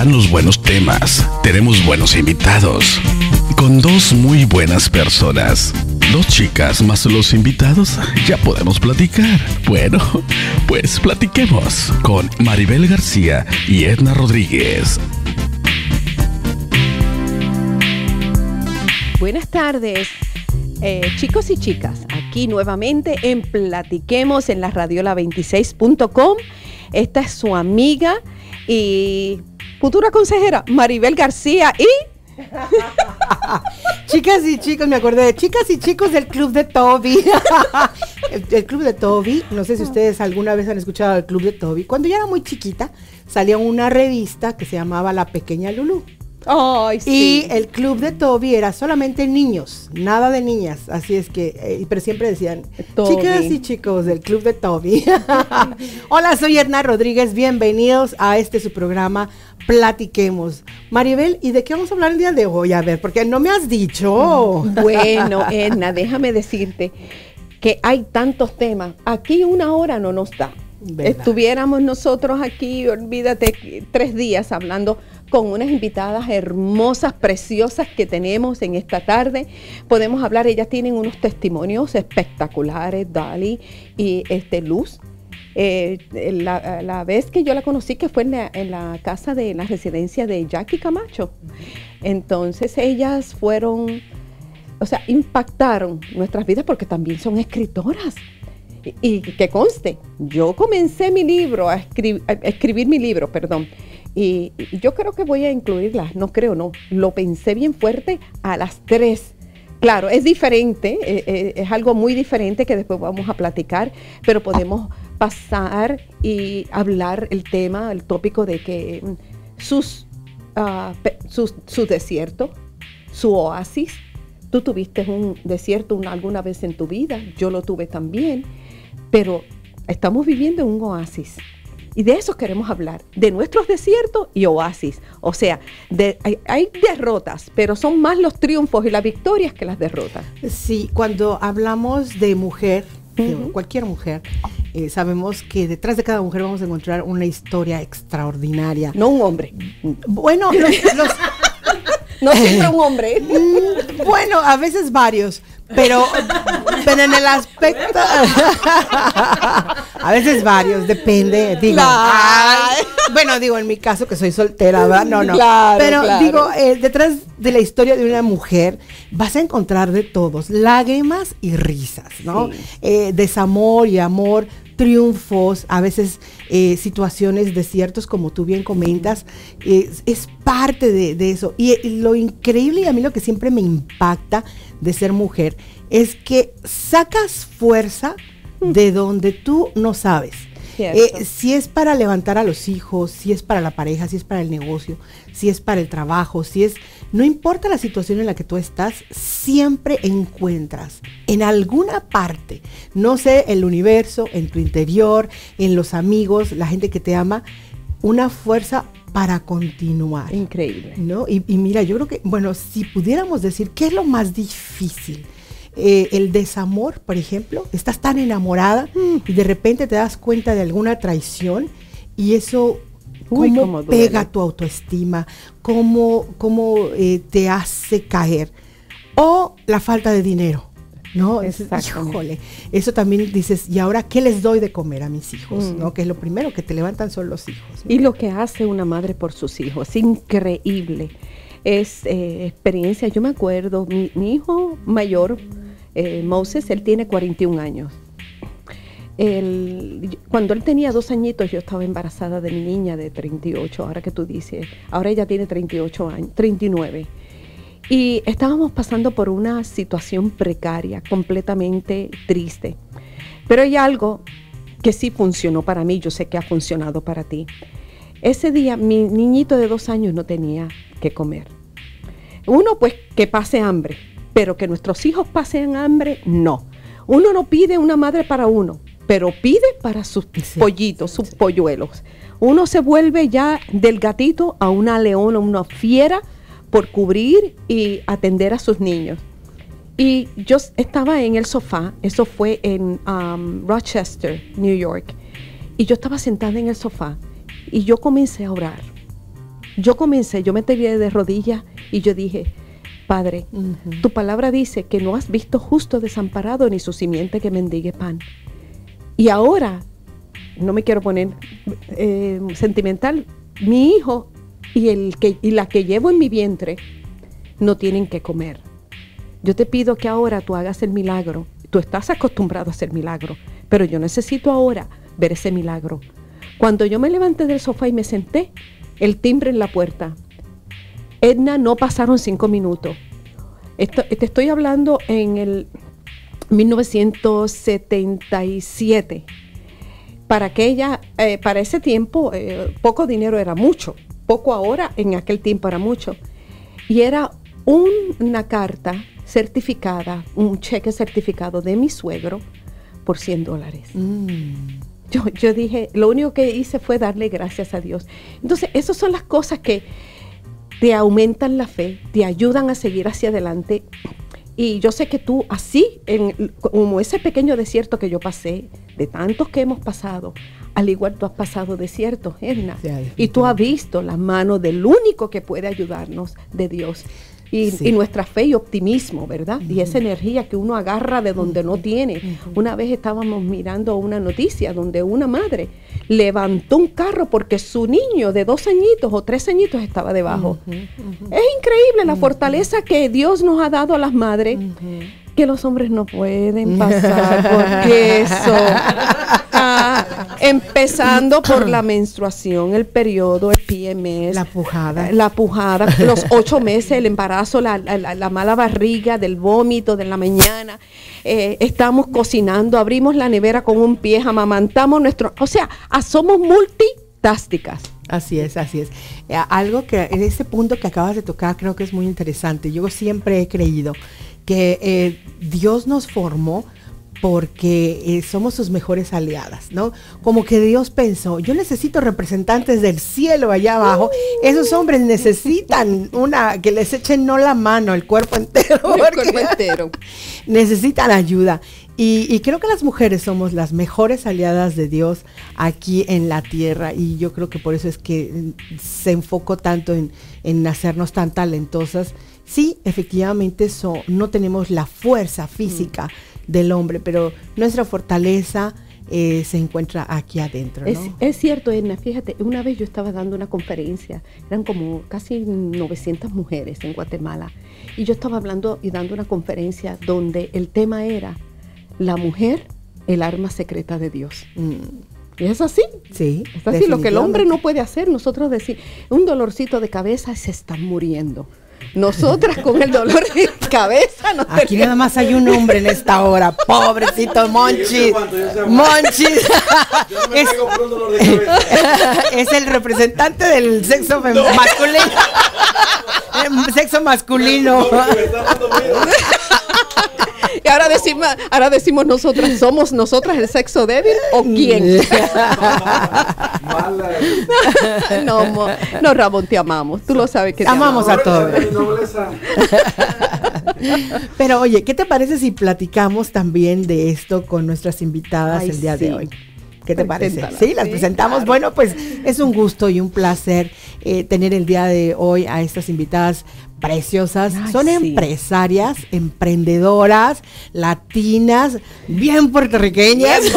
están los buenos temas. Tenemos buenos invitados. Con dos muy buenas personas. Dos chicas más los invitados, ya podemos platicar. Bueno, pues platiquemos con Maribel García y Edna Rodríguez. Buenas tardes, eh, chicos y chicas. Aquí nuevamente en Platiquemos en la radiola26.com. Esta es su amiga y futura consejera Maribel García y chicas y chicos, me acordé de chicas y chicos del club de Toby. el, club de Toby, no sé si ustedes alguna vez han escuchado el club de Toby. Cuando yo era muy chiquita, salía una revista que se llamaba La Pequeña Lulu. Y el club de Toby era solamente niños, nada de niñas. Así es que, eh, pero siempre decían, chicas y chicos del club de Toby. Hola, soy Edna Rodríguez. Bienvenidos a este su programa Platiquemos. Maribel, ¿y de qué vamos a hablar el día de hoy? A ver, porque no me has dicho. Bueno, Edna, déjame decirte que hay tantos temas. Aquí una hora no nos da. Estuviéramos nosotros aquí, olvídate, tres días hablando con unas invitadas hermosas, preciosas que tenemos en esta tarde. Podemos hablar, ellas tienen unos testimonios espectaculares, Dali y este, Luz. Eh, la, vez que yo la conocí, que fue en la, casa de la residencia de Jackie Camacho. Entonces ellas fueron, o sea, impactaron nuestras vidas porque también son escritoras. Y, que conste, yo comencé mi libro, a, a escribir mi libro, perdón, y, yo creo que voy a incluirlas, no creo, no. Lo pensé bien fuerte a las tres. Claro, es diferente, eh, eh, es algo muy diferente que después vamos a platicar, pero podemos pasar y hablar el tema, el tópico de que mm, sus, uh, su, desierto, su oasis, tú tuviste un desierto alguna vez en tu vida, yo lo tuve también, pero estamos viviendo un oasis y de eso queremos hablar, de nuestros desiertos y oasis. O sea, hay, derrotas, pero son más los triunfos y las victorias que las derrotas. Sí, cuando hablamos de mujer, cualquier mujer, eh, sabemos que detrás de cada mujer vamos a encontrar una historia extraordinaria. No un hombre. Bueno, los no siempre un hombre. Mm, bueno, a veces varios, pero, pero en el aspecto. a veces varios, depende. Digo, bueno, digo, en mi caso que soy soltera, ¿verdad? No, no. pero digo, eh, detrás de la historia de una mujer vas a encontrar de todos, lágrimas y risas, ¿no? Eh, desamor y amor triunfos, a veces eh, situaciones desiertos, como tú bien comentas, es parte de, eso. Y, lo increíble y a mí lo que siempre me impacta de ser mujer es que sacas fuerza de donde tú no sabes. Eh, si es para levantar a los hijos, si es para la pareja, si es para el negocio, si es para el trabajo, si es, no importa la situación en la que tú estás, siempre encuentras en alguna parte, no sé, el universo, en tu interior, en los amigos, la gente que te ama, una fuerza para continuar. Increíble. ¿no? Y, y mira, yo creo que, bueno, si pudiéramos decir, ¿qué es lo más difícil? Eh, el desamor, por ejemplo, estás tan enamorada y de repente te das cuenta de alguna traición y eso cómo, pega tu autoestima, cómo, cómo eh, te hace caer. O la falta de dinero. ¿No? Híjole, eso también dices, ¿y ahora qué les doy de comer a mis hijos? Mm. ¿no? Que es lo primero que te levantan son los hijos. Y lo que hace una madre por sus hijos, es increíble. Es eh, experiencia, yo me acuerdo, mi, mi hijo mayor eh, Moses, él tiene 41 años. cuando él tenía dos añitos, yo estaba embarazada de mi niña de 38, ahora que tú dices, ahora ella tiene 38 años, 39. Y estábamos pasando por una situación precaria, completamente triste. Pero hay algo que sí funcionó para mí, yo sé que ha funcionado para ti. Ese día mi niñito de dos años no tenía que comer. Uno, pues que pase hambre, pero que nuestros hijos pasen hambre, no. Uno no pide una madre para uno, pero pide para sus pollitos, sus polluelos. Uno se vuelve ya del gatito a una leona, una fiera por cubrir y atender a sus niños. Y yo estaba en el sofá, eso fue en um, Rochester, New York, y yo estaba sentada en el sofá y yo comencé a orar. yo comencé, yo me tiré de rodillas y yo dije, Padre, tu palabra dice que no has visto justo desamparado ni su simiente que mendigue pan. Y ahora, no me quiero poner eh, sentimental, mi hijo y, el que, y la que llevo en mi vientre no tienen que comer. Yo te pido que ahora tú hagas el milagro. Tú estás acostumbrado a hacer milagro, pero yo necesito ahora ver ese milagro. Cuando yo me levanté del sofá y me senté, el timbre en la puerta, Edna no pasaron cinco minutos. te estoy hablando en el 1977. Para aquella, eh, para ese tiempo, eh, poco dinero era mucho. Poco ahora, en aquel tiempo era mucho. Y era una carta certificada, un cheque certificado de mi suegro por 100 dólares. Mm. Yo, yo dije, lo único que hice fue darle gracias a Dios. Entonces, esas son las cosas que te aumentan la fe, te ayudan a seguir hacia adelante. Y yo sé que tú, así, en, como ese pequeño desierto que yo pasé, de tantos que hemos pasado, al igual tú has pasado desierto, Edna. y tú has visto la mano del único que puede ayudarnos, de Dios y, nuestra fe y optimismo, ¿verdad? Y esa energía que uno agarra de donde no tiene. Una vez estábamos mirando una noticia donde una madre levantó un carro porque su niño de dos añitos o tres añitos estaba debajo. Es increíble la fortaleza que Dios nos ha dado a las madres que los hombres no pueden pasar por eso. Ah, empezando por la menstruación, el periodo, el PMS. La pujada. La pujada, los ocho meses, el embarazo, la, mala barriga, del vómito de la mañana. Eh, estamos cocinando, abrimos la nevera con un pie, amamantamos nuestro... O sea, somos multitásticas. Así es, así es. Eh, algo que en ese punto que acabas de tocar creo que es muy interesante. Yo siempre he creído que eh, Dios nos formó porque eh, somos sus mejores aliadas, ¿no? Como que Dios pensó, yo necesito representantes del cielo allá abajo, esos hombres necesitan una, que les echen no la mano, el cuerpo entero. El cuerpo entero. necesitan ayuda. Y, creo que las mujeres somos las mejores aliadas de Dios aquí en la tierra y yo creo que por eso es que mm, se enfocó tanto en, en hacernos tan talentosas sí, efectivamente no tenemos la fuerza física mm. Del hombre, pero nuestra fortaleza eh, se encuentra aquí adentro. Es, cierto, Edna, fíjate, una vez yo estaba dando una conferencia, eran como casi 900 mujeres en Guatemala, y yo estaba hablando y dando una conferencia donde el tema era la mujer, el arma secreta de Dios. Mm. Y es así. Sí. Es así. Lo que el hombre no puede hacer, nosotros decir, un dolorcito de cabeza se están muriendo. Nosotras con el dolor de cabeza. No Aquí nada más hay un hombre en esta hora. Pobrecito Monchi. Monchi. Es, es el representante del sexo masculino. sexo masculino. Y ahora decimos, ahora decimos nosotras, ¿somos nosotras el sexo débil o quién? no, no, Ramón, te amamos. Tú lo sabes que te amamos. a todos. Pero oye, ¿qué te parece si platicamos también de esto con nuestras invitadas el día de hoy? ¿Qué te parece? Sí, las presentamos. Bueno, pues es un gusto y un placer eh, tener el día de hoy a estas invitadas preciosas. Son empresarias, emprendedoras, latinas, bien puertorriqueñas, bien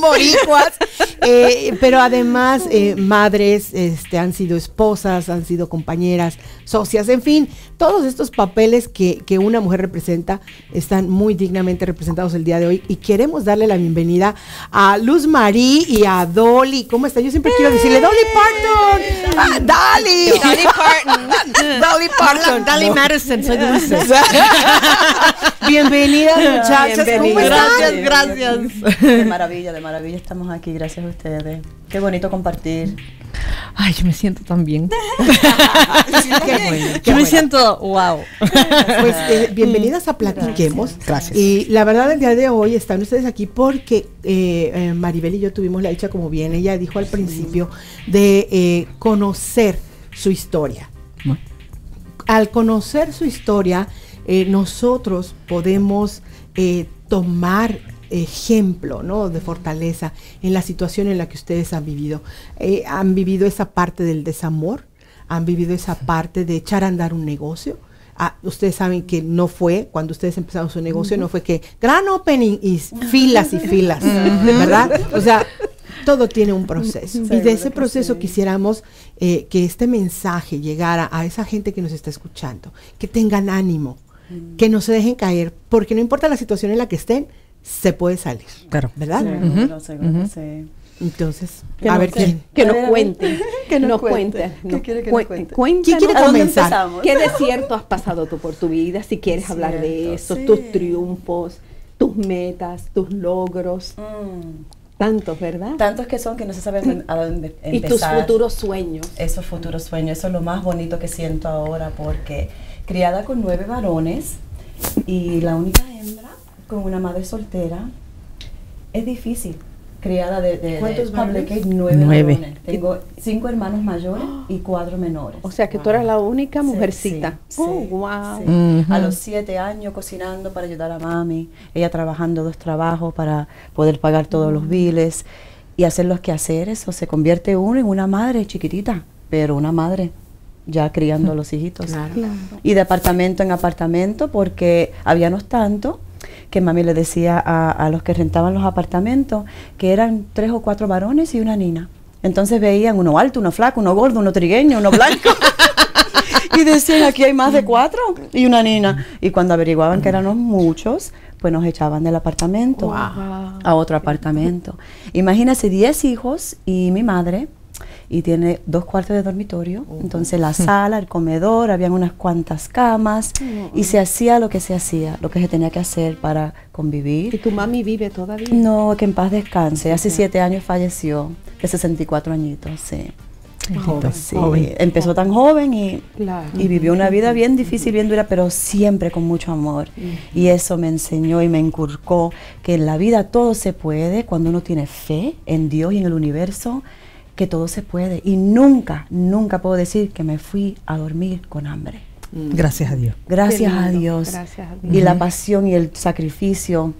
boricuas, eh, pero además eh, madres, este, han sido esposas, han sido compañeras, socias, en fin, todos estos papeles que, que una mujer representa están muy dignamente representados el día de hoy y queremos darle la bienvenida a Luz Marí y a Dolly. ¿Cómo está? Yo siempre quiero decirle Dolly Parton. Ah, Dolly. Dolly Parton. Dolly Parton. Dolly Madison, soy dulce. Bienvenidas, muchachas. ¿Cómo gracias, gracias. De maravilla, de maravilla estamos aquí. Gracias a ustedes. Qué bonito compartir. Ay, yo me siento tan bien. yo me siento, wow. Pues eh, bienvenidas a Platiquemos. Gracias. Y la verdad, el día de hoy están ustedes aquí porque eh, eh, Maribel y yo tuvimos la dicha, como bien ella dijo al principio, de conocer su historia. Al conocer su historia, nosotros podemos tomar ejemplo ¿no? de fortaleza en la situación en la que ustedes han vivido. Eh, han vivido esa parte del desamor, han vivido esa parte de echar a andar un negocio. Ah, ustedes saben que no fue, cuando ustedes empezaron su negocio, no fue que gran opening y filas y filas, ¿verdad? O sea, todo tiene un proceso. y de ese proceso quisiéramos eh, que este mensaje llegara a esa gente que nos está escuchando, que tengan ánimo, que no se dejen caer, porque no importa la situación en la que estén, se puede salir. Claro. ¿Verdad? Entonces, a ver quién. Que nos cuente. que nos cuente. ¿Qué quiere que nos cuente? ¿Quién quiere comenzar? ¿Qué desierto has pasado tú por tu vida? Si quieres hablar de eso, tus triunfos, tus metas, tus logros. Mm. Tantos, ¿verdad? Tantos que son que no se saben a dónde empezar. Y tus futuros sueños. Esos futuros sueños, eso es lo más bonito que siento ahora porque criada con nueve varones y la única hembra con una madre soltera, es difícil criada de, de, ¿Cuántos de nueve, Tengo cinco hermanos mayores y cuatro menores. O sea que tú eras la única mujercita. oh, wow. A los siete años cocinando para ayudar a mami, ella trabajando dos trabajos para poder pagar todos los biles y hacer los quehaceres. O se convierte uno en una madre chiquitita, pero una madre ya criando a los hijitos. Y de apartamento en apartamento porque habíamos tanto que mami le decía a, los que rentaban los apartamentos que eran tres o cuatro varones y una niña. Entonces veían uno alto, uno flaco, uno gordo, uno trigueño, uno blanco. y decían, aquí hay más de cuatro y una niña. Y cuando averiguaban que éramos muchos, pues nos echaban del apartamento a otro apartamento. Imagínese, diez hijos y mi madre y tiene dos cuartos de dormitorio. Entonces la sala, el comedor, habían unas cuantas camas y se hacía lo que se hacía, lo que se tenía que hacer para convivir. ¿Y tu mami vive todavía? No, que en paz descanse. Hace siete años falleció, de 64 añitos, sí. Joven, Empezó tan joven y, y, vivió una vida bien difícil, bien dura, pero siempre con mucho amor. Y eso me enseñó y me inculcó que en la vida todo se puede cuando uno tiene fe en Dios y en el universo que todo se puede. Y nunca, nunca puedo decir que me fui a dormir con hambre. Mm. Gracias a Dios. Gracias, a Dios. Y la pasión y el sacrificio.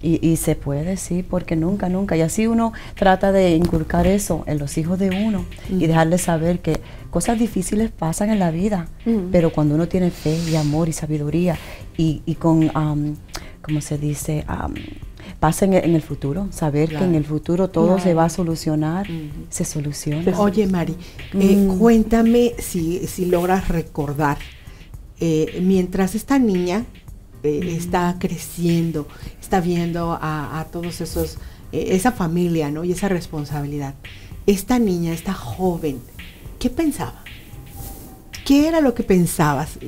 Y, se puede, sí, porque nunca, nunca. Y así uno trata de inculcar eso en los hijos de uno y dejarles saber que cosas difíciles pasan en la vida, pero cuando uno tiene fe y amor y sabiduría y, y con, ¿cómo se dice? Pasa en, el futuro, saber que en el futuro todo se va a solucionar, se soluciona. Oye, Mari, eh, mm. cuéntame si, si, logras recordar, eh, mientras esta niña eh, mm. está creciendo, está viendo a, a todos esos, esa familia, ¿no? Y esa responsabilidad. Esta niña, esta joven, ¿qué pensaba? ¿Qué era lo que pensabas?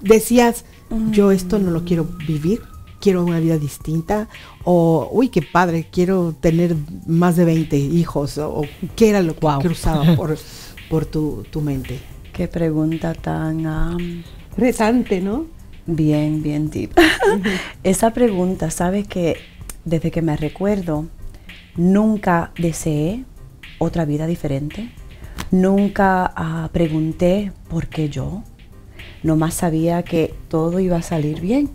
¿Decías, yo esto no lo quiero vivir? Quiero una vida distinta o uy qué padre quiero tener más de 20 hijos o, qué era lo que cruzaba por, por tu, mente. Qué pregunta tan um, ¿no? bien bien deep. Esa pregunta sabes que desde que me recuerdo nunca deseé otra vida diferente. Nunca uh, pregunté por qué yo. Nomás sabía que todo iba a salir bien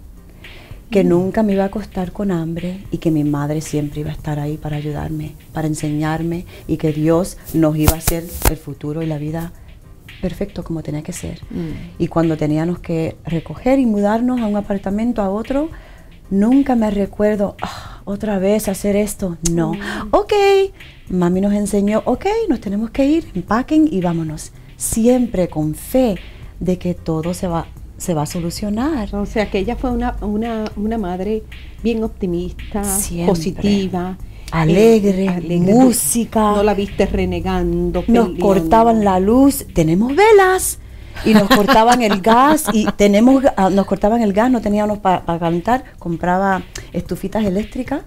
que nunca me iba a acostar con hambre y que mi madre siempre iba a estar ahí para ayudarme, para enseñarme y que Dios nos iba a hacer el futuro y la vida perfecto como tenía que ser. Mm. Y cuando teníamos que recoger y mudarnos a un apartamento a otro, nunca me recuerdo ah, otra vez hacer esto. No. Mm. Ok, mami nos enseñó, ok, nos tenemos que ir, empaquen y vámonos. Siempre con fe de que todo se va se va a solucionar. O sea que ella fue una, una, madre bien optimista, positiva. Alegre, eh, música. No la viste renegando. Nos cortaban la luz, tenemos velas. Y nos cortaban el gas y tenemos, ah, nos cortaban el gas, no teníamos para calentar, compraba estufitas eléctricas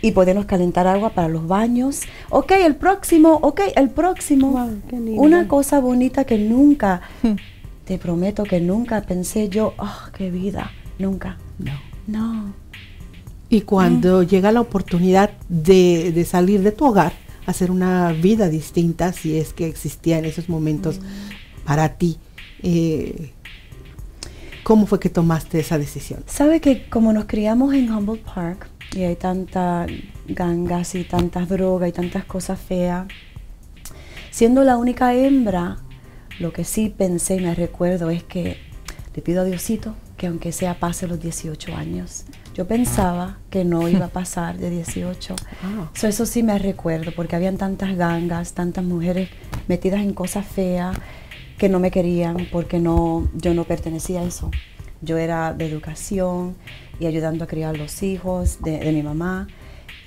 y podíamos calentar agua para los baños. Ok, el próximo, ok, el próximo. Una cosa bonita que nunca hmm te prometo que nunca pensé yo, oh, qué vida, nunca. No. No. Y cuando llega la oportunidad de, salir de tu hogar, hacer una vida distinta, si es que existía en esos momentos mm. para ti, eh, ¿cómo fue que tomaste esa decisión? Sabe que como nos criamos en Humboldt Park y hay tanta gangas y tantas drogas y tantas cosas feas, siendo la única hembra, Lo que sí pensé y me recuerdo es que le pido a Diosito que aunque sea pase los 18 años. Yo pensaba que no iba a pasar de 18. eso sí me recuerdo, porque habían tantas gangas, tantas mujeres metidas en cosas feas que no me querían porque no, yo no pertenecía a eso. Yo era de educación y ayudando a criar los hijos de, mi mamá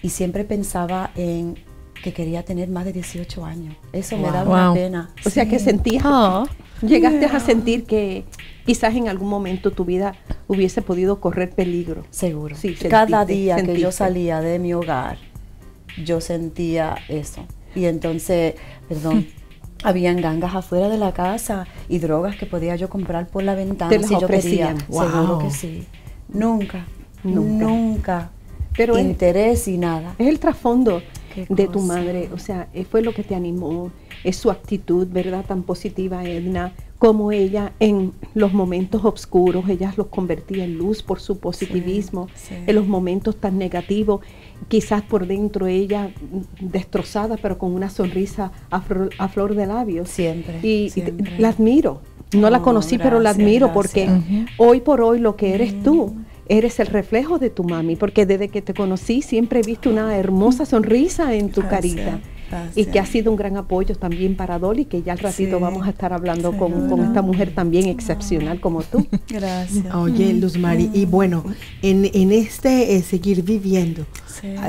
y siempre pensaba en que quería tener más de 18 años. Eso me daba una pena. O sea que sentías, oh. llegaste a sentir que quizás en algún momento tu vida hubiese podido correr peligro. Seguro. Sí, Cada día que yo salía de mi hogar, yo sentía eso. Y entonces, perdón, habían gangas afuera de la casa y drogas que podía yo comprar por la ventana si yo quería. Seguro que sí. Nunca, nunca, nunca. Pero interés y nada. Es el trasfondo de tu madre, o sea, eh, fue lo que te animó, es su actitud, ¿verdad? Tan positiva, Edna, como ella en los momentos oscuros, ella los convertía en luz por su positivismo, en los momentos tan negativos, quizás por dentro ella destrozada, pero con una sonrisa a, flor, de labios. Siempre. Y, la admiro. No la oh, conocí, pero la admiro porque hoy por hoy lo que eres tú eres el reflejo de tu mami, porque desde que te conocí siempre he visto una hermosa sonrisa en tu carita. Y que ha sido un gran apoyo también para Dolly, que ya al ratito vamos a estar hablando con, esta mujer también excepcional como tú. Gracias. Oye, Luz Mari, y bueno, en, en este eh, seguir viviendo,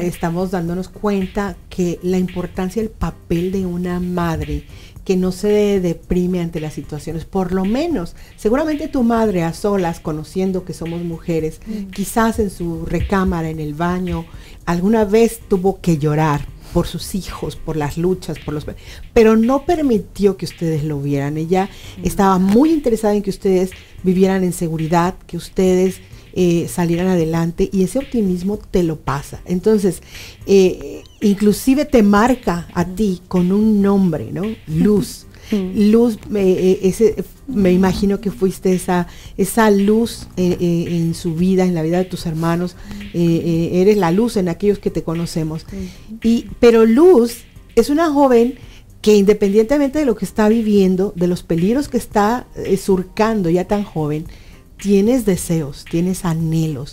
estamos dándonos cuenta que la importancia del papel de una madre que no se deprime ante las situaciones, por lo menos, seguramente tu madre a solas, conociendo que somos mujeres, mm. quizás en su recámara, en el baño, alguna vez tuvo que llorar por sus hijos, por las luchas, por los pero no permitió que ustedes lo vieran. Ella mm. estaba muy interesada en que ustedes vivieran en seguridad, que ustedes eh, salieran adelante y ese optimismo te lo pasa. Entonces, eh, inclusive te marca a ti con un nombre, ¿no? Luz. Luz, eh, ese, me imagino que fuiste esa, esa luz en su vida, en la vida de tus hermanos. eres la luz en aquellos que te conocemos. Y, pero Luz es una joven que independientemente de lo que está viviendo, de los peligros que está surcando ya tan joven, tienes deseos, tienes anhelos.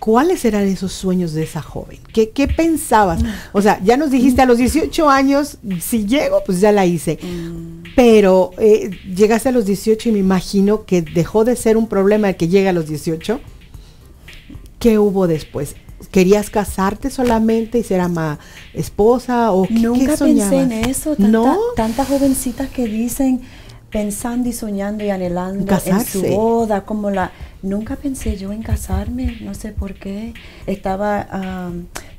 ¿Cuáles eran esos sueños de esa joven? ¿Qué, pensabas? O sea, ya nos dijiste a los 18 años, si llego, pues ya la hice. Mm. Pero eh, llegaste a los 18 y me imagino que dejó de ser un problema el que llega a los 18. ¿Qué hubo después? ¿Querías casarte solamente y ser ama esposa o Nunca pensé en eso. ¿No? Tantas jovencitas que dicen, pensando y soñando y anhelando en su boda, como la... Nunca pensé yo en casarme, no sé por qué. Estaba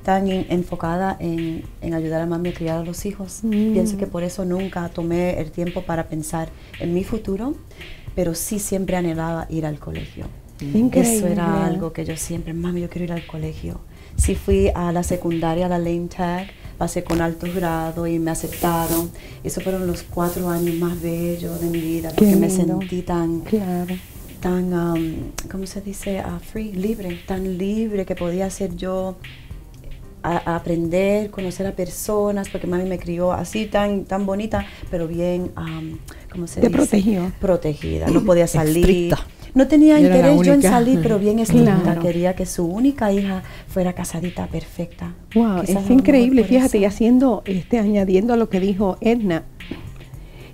tan enfocada en, ayudar a mami a criar a los hijos. Mm. Pienso que por eso nunca tomé el tiempo para pensar en mi futuro, pero sí siempre anhelaba ir al colegio. Eso era algo que yo siempre, mami, yo quiero ir al colegio. Sí fui a la secundaria, a la lame tag, pasé con alto grado y me aceptaron. Esos fueron los cuatro años más bellos de mi vida, porque me sentí tan, tan, um, ¿cómo se dice? Uh, free, libre, tan libre que podía ser yo a, aprender, conocer a personas, porque mami me crió así tan, tan bonita, pero bien, um, ¿cómo se Te protegió. Protegida, no podía salir. No tenía interés yo en salir, pero bien estricta. Quería que su única hija fuera casadita perfecta. Wow, es increíble, fíjate, y haciendo, este, añadiendo a lo que dijo Edna,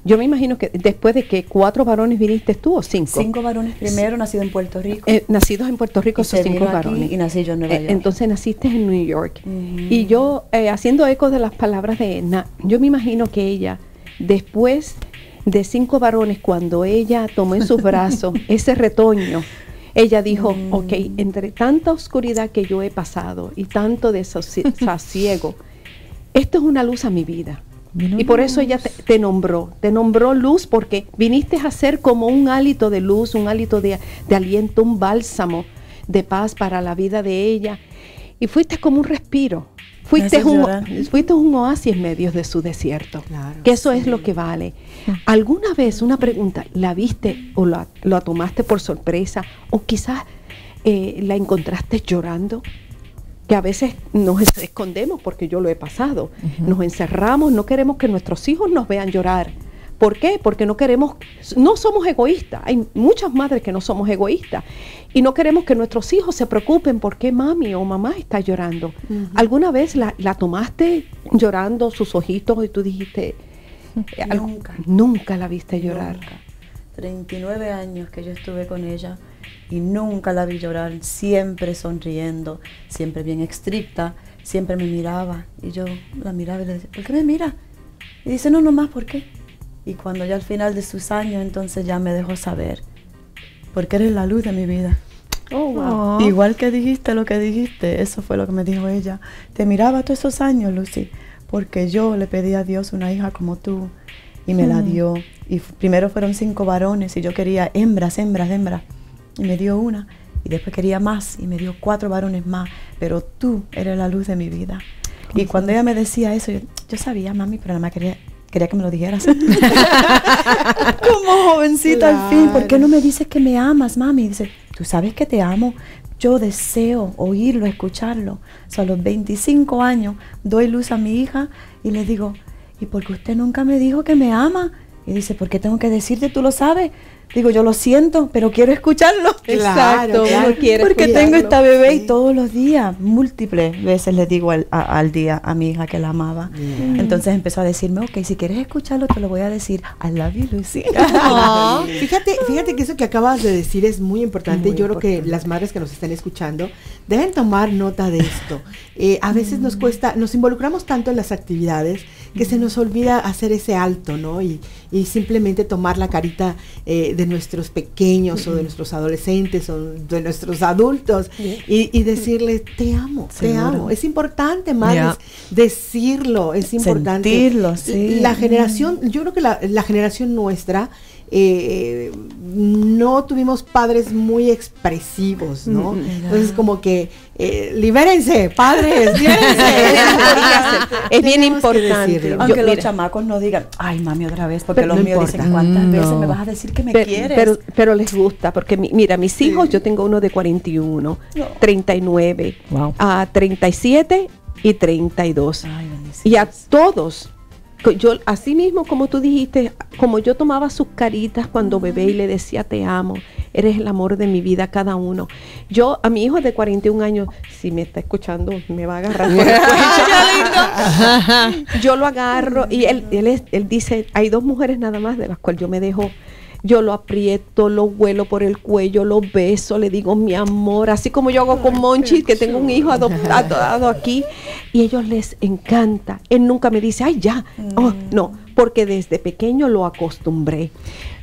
yo me imagino que después de que cuatro varones viniste tú o cinco. Cinco varones primero, nacido en Puerto Rico. Eh, nacidos en Puerto Rico son cinco varones. Y nací yo en Nueva eh, York. entonces naciste en New York. Y yo, eh, haciendo eco de las palabras de Edna, yo me imagino que ella, después de cinco varones, cuando ella tomó en sus brazos ese retoño, ella dijo, mm. ok, entre tanta oscuridad que yo he pasado y tanto desasiego, esto es una luz a mi vida. Y por eso ella te, nombró, te nombró luz porque viniste a ser como un hálito de luz, un hálito de, de aliento, un bálsamo de paz para la vida de ella. Y fuiste como un respiro, Fuiste un, fuiste un oasis en medio de su desierto. que eso es lo que vale. ¿Alguna vez, una pregunta, la viste o la, tomaste por sorpresa o quizás eh, la encontraste llorando? Que a veces nos escondemos porque yo lo he pasado. Nos encerramos, no queremos que nuestros hijos nos vean llorar ¿Por qué? Porque no queremos, no somos egoístas. Hay muchas madres que no somos egoístas y no queremos que nuestros hijos se preocupen por qué mami o mamá está llorando. ¿Alguna vez la, tomaste llorando sus ojitos y tú dijiste, nunca, nunca la viste llorar? 39 años que yo estuve con ella y nunca la vi llorar, siempre sonriendo, siempre bien estricta, siempre me miraba y yo la miraba y le decía, ¿por qué me mira? Y dice, no, no más, ¿por qué? Y cuando ya al final de sus años, entonces ya me dejó saber, porque eres la luz de mi vida. Oh, wow. Igual que dijiste lo que dijiste, eso fue lo que me dijo ella. Te miraba todos esos años, Lucy, porque yo le pedí a Dios una hija como tú y me la hmm. dio. Y primero fueron cinco varones y yo quería hembras, hembras, hembras. Y me dio una. Y después quería más y me dio cuatro varones más. Pero tú eres la luz de mi vida. Y cuando ella me decía eso, yo, sabía, mami, pero nada más quería, quería que me lo dijeras. Como jovencita al fin, ¿por qué no me dices que me amas, mami? Dice, tú sabes que te amo. Yo deseo oírlo, escucharlo. a los 25 años doy luz a mi hija y le digo, ¿y por qué usted nunca me dijo que me ama? Y dice, ¿por qué tengo que decirte? Tú lo sabes. Digo, yo lo siento, pero quiero escucharlo. Exacto, porque tengo esta bebé y todos los días, múltiples veces le digo al, día a mi hija que la amaba. Entonces empezó a decirme, ok, si quieres escucharlo, te lo voy a decir. I love you, Lucy. fíjate, fíjate que eso que acabas de decir es muy importante. yo creo que las madres que nos están escuchando deben tomar nota de esto. Eh, a veces nos cuesta, nos involucramos tanto en las actividades que se nos olvida hacer ese alto, ¿no? Y, y simplemente tomar la carita eh, de nuestros pequeños o de nuestros adolescentes o de nuestros adultos y, y decirles, te amo, te amo. Es importante, madres, decirlo, es importante. Sentirlo, sí. La generación, yo creo que la, la generación nuestra eh, no tuvimos padres muy expresivos, ¿no? Mm, Entonces como que eh, libérense, padres, libérense. es bien importante. Aunque los chamacos no digan, ay mami otra vez, porque los míos dicen, ¿cuántas veces me vas a decir que me quieres? Pero, les gusta, porque mira, mis hijos, yo tengo uno de 41, 39, a 37 y 32. y a todos yo, así mismo como tú dijiste, como yo tomaba sus caritas cuando bebé y le decía te amo, eres el amor de mi vida cada uno. Yo a mi hijo de 41 años, si me está escuchando, me va a agarrar yo lo agarro y él, él, él dice, hay dos mujeres nada más de las cuales yo me dejo. Yo lo aprieto, lo huelo por el cuello, lo beso, le digo mi amor, así como yo hago con Monchi, que tengo un hijo adoptado aquí, y a ellos les encanta. Él nunca me dice, ay, ya, oh, mm. no, porque desde pequeño lo acostumbré.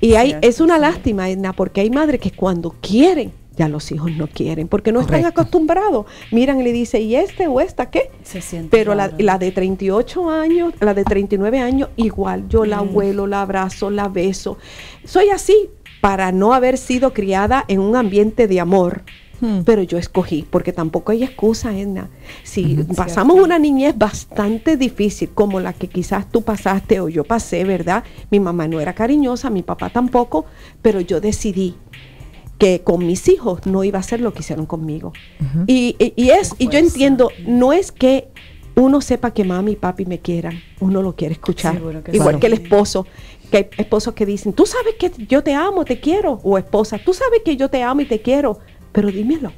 Y hay, es una lástima, Edna, porque hay madres que cuando quieren, ya los hijos no quieren, porque no están acostumbrados. Miran y le dice, ¿y este o esta qué? Se Pero la, la, de 38 años, la de 39 años, igual, yo la abuelo, la abrazo, la beso. Soy así para no haber sido criada en un ambiente de amor. Hmm. Pero yo escogí, porque tampoco hay excusa, Edna. Si pasamos una niñez bastante difícil, como la que quizás tú pasaste o yo pasé, ¿verdad? Mi mamá no era cariñosa, mi papá tampoco, pero yo decidí que con mis hijos no iba a ser lo que hicieron conmigo. y, es, y yo entiendo, no es que uno sepa que mami y papi me quieran, uno lo quiere escuchar. Igual que el esposo, que hay esposos que dicen, tú sabes que yo te amo, te quiero, o esposa, tú sabes que yo te amo y te quiero, pero dímelo.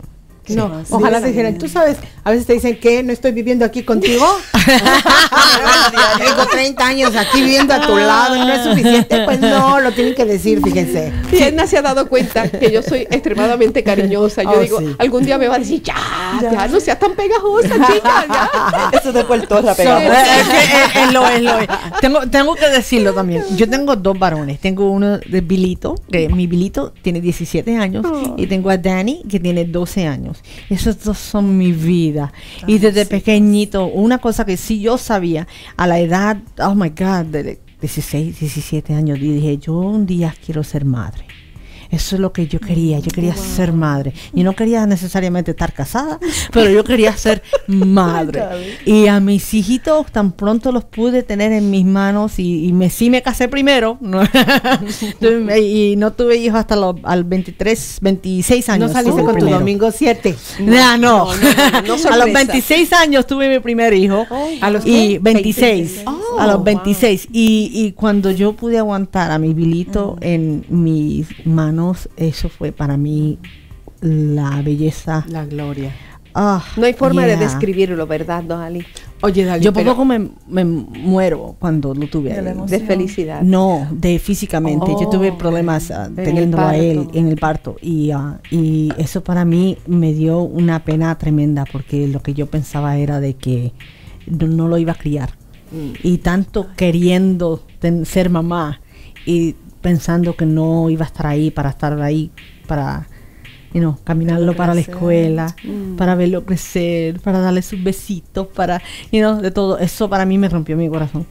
No, ojalá te dijeran, tú sabes, a veces te dicen que no estoy viviendo aquí contigo. Tengo 30 años aquí viviendo a tu lado y no es suficiente. Pues no, lo tienen que decir, fíjense. Y Edna se ha dado cuenta que yo soy extremadamente cariñosa. Yo oh, digo, algún día me va a decir, ya, ya, no seas tan pegajosa, chica, ya. Eso de Puerto la es, lo es, lo es. Tengo, tengo que decirlo también. Yo tengo dos varones. Tengo uno de Bilito, que mi Bilito tiene 17 años, oh. y tengo a Danny, que tiene 12 años. Esos dos son mi vida. y desde pequeñito, una cosa que sí yo sabía, a la edad, oh my God, de 16, 17 años, dije, yo un día quiero ser madre. Eso es lo que yo quería. Yo quería ser madre. Y no quería necesariamente estar casada, pero yo quería ser madre. y a mis hijitos tan pronto los pude tener en mis manos y, me, sí me casé primero. y no tuve hijos hasta los al 23, 26 años. No saliste con tu domingo 7. No, no. a los 26 años tuve mi primer hijo. a los y 26. a los 26. Y, y, cuando yo pude aguantar a mi bilito mm. en mis manos, eso fue para mí la belleza. La gloria. Ah, no hay forma de describirlo, ¿verdad, Don Ali? Oye, Dali, yo poco me, me, muero cuando lo tuve De felicidad. No, de físicamente. yo tuve oh, problemas uh, teniéndolo a él en el parto y, uh, y eso para mí me dio una pena tremenda porque lo que yo pensaba era de que no, lo iba a criar. Mm. Y tanto queriendo ser mamá y pensando que no iba a estar ahí para estar ahí para you caminarlo para la escuela, mm. para verlo crecer, para darle sus besitos, para, you know, de todo. Eso para mí me rompió mi corazón.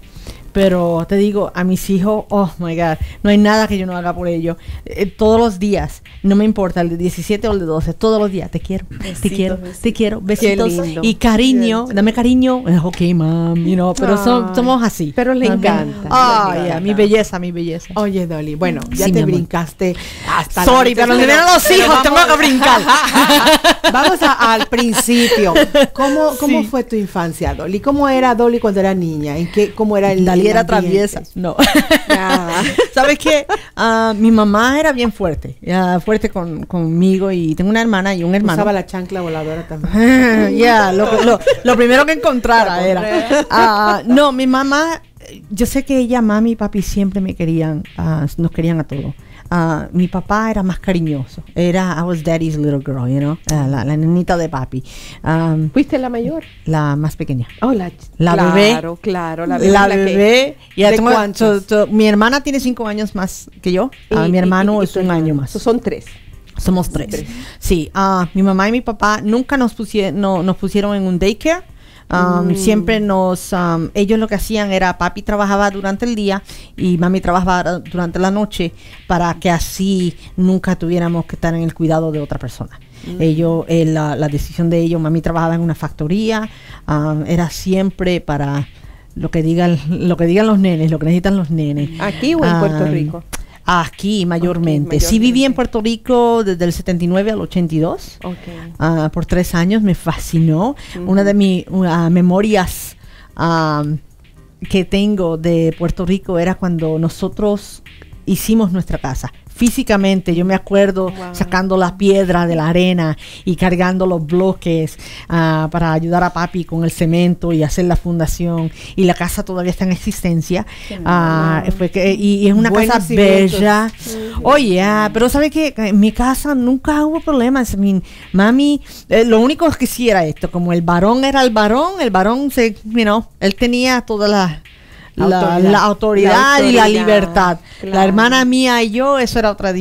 Pero te digo, a mis hijos, oh my God, no hay nada que yo no haga por ellos. Eh, todos los días, no me importa, el de 17 o el de 12, todos los días, te quiero, te quiero, te quiero, besitos y cariño, dame cariño. Ok, mam, you know, pero somos así. Pero le encanta. Ay, mi belleza, mi belleza. Oye, Dolly, bueno, ya te brincaste hasta Sorry, pero le dieron los hijos, tengo que brincar. vamos al principio. ¿Cómo, cómo fue tu infancia, Dolly? ¿Cómo era Dolly cuando era niña? ¿En qué, ¿Cómo era el era traviesa. No. ¿Sabes qué? Ah, mi mamá era bien fuerte, fuerte con, conmigo y tengo una hermana y un hermano. Usaba la chancla voladora también. Ya, lo, primero que encontrara era. Ah, no, mi mamá, yo sé que ella, mami y papi siempre me querían, ah, nos querían a todos. Uh, mi papá era más cariñoso. Era, I was daddy's little girl, you know, uh, la, la, nenita de papi. Um, ¿Fuiste la mayor? La más pequeña. Oh, la, la claro, bebé. Claro, claro, la bebé. La bebé. ¿De tengo, mi hermana tiene cinco años más que yo. Uh, mi hermano es un año más. Son tres. Somos tres. Sí, mi mamá y mi papá nunca nos, pusieron, no, nos pusieron en un daycare. Um, mm. Siempre nos, um, ellos lo que hacían era, papi trabajaba durante el día y mami trabajaba durante la noche para que así nunca tuviéramos que estar en el cuidado de otra persona. Mm. Ellos, eh, la, decisión de ellos, mami trabajaba en una factoría, um, era siempre para lo que digan, lo que digan los nenes, lo que necesitan los nenes. Aquí o en Puerto Rico. Aquí mayormente. Sí viví en Puerto Rico desde el 79 al 82. Ah, por tres años me fascinó. Una de mis memorias que tengo de Puerto Rico era cuando nosotros hicimos nuestra casa físicamente. Yo me acuerdo sacando la piedra de la arena y cargando los bloques ah, para ayudar a papi con el cemento y hacer la fundación. Y la casa todavía está en existencia. Ah, y, es una casa bella. Oye, ah, pero ¿sabe qué? En mi casa nunca hubo problemas. Mi, mami, eh, lo único que sí era esto, como el varón era el varón, el varón se, you él tenía todas las la, autoridad, y la libertad. La hermana mía y yo, eso era otra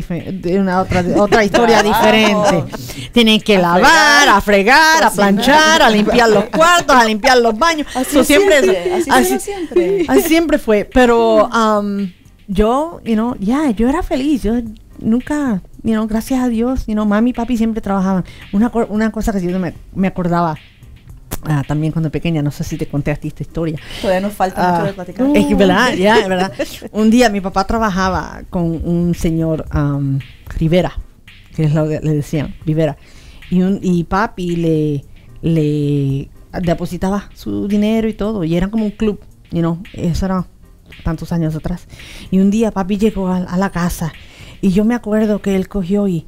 una otra, otra historia diferente. Tienen que lavar, a fregar, a planchar, a limpiar los cuartos, a limpiar los baños. Así siempre, así, siempre. Así siempre fue. Pero um, yo, you know, ya, yo era feliz. Yo nunca, you know, gracias a Dios, you know, mami y papi siempre trabajaban. Una, una cosa que yo me, me acordaba Ah, también cuando pequeña, no sé si te conté a ti esta historia. Todavía nos falta mucho de platicar. Es que, ¿verdad? Ya, ¿verdad? Un día mi papá trabajaba con un señor Rivera, que es lo que le decían, Rivera. Y, un, y papi le, le depositaba su dinero y todo, y era como un club, you know, eso era tantos años atrás. Y un día papi llegó a la casa y yo me acuerdo que él cogió y